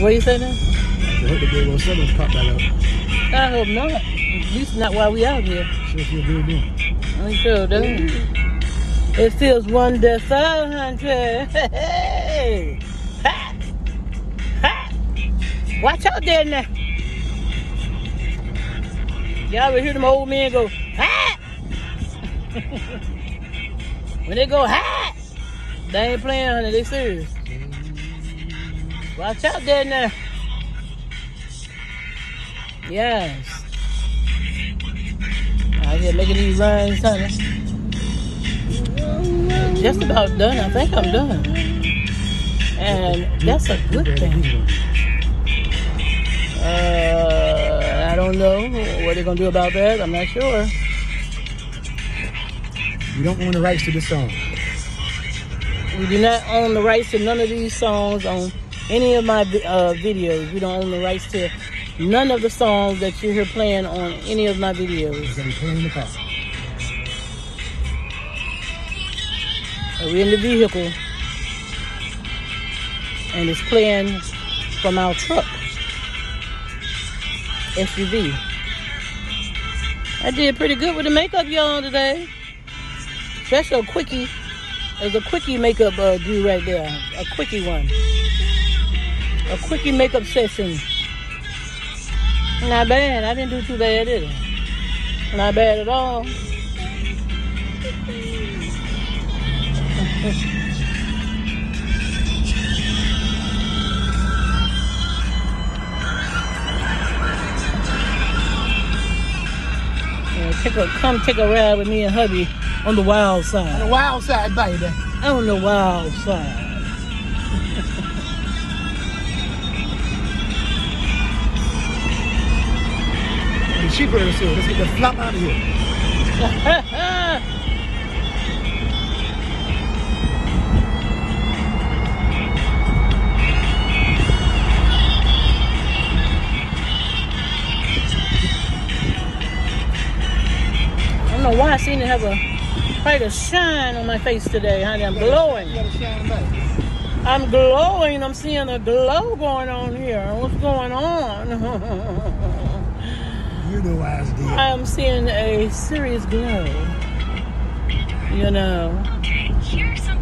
What you say now? I hope the Big Old Southern pop that up. I hope not. At least not while we out here. Sure feel good then. I sure do. It feels wonderful, hundred. Hey, ha, ha. Watch out there now. Y'all ever hear them old men go, ha? when they go, ha, they ain't playing, honey. They serious. Mm-hmm. Watch out there now. Yes. Out here making these runs, honey. Just about done. I think I'm done. And that's a good thing. Uh, I don't know what they're gonna do about that. I'm not sure. You don't own the rights to this song. We do not own the rights to none of these songs on any of my uh, videos. We don't own the rights to none of the songs that you hear playing on any of my videos. Gonna be playing in the car. We're in the vehicle and it's playing from our truck SUV. I did pretty good with the makeup y'all today. Special quickie. There's a quickie makeup uh, do right there. A quickie one. A quickie makeup session. Not bad. I didn't do too bad, did I? Not bad at all. Yeah, take a, come take a ride with me and hubby on the wild side. On the wild side, baby. On the wild side. Cheaper. Let's get the flop out of here. I don't know why I seem to have a quite a shine on my face today, honey. I'm glowing. You gotta shine back. I'm glowing. I'm seeing a glow going on here. What's going on? You know why it's deal. I am seeing a serious glow. You know. Okay, Here's some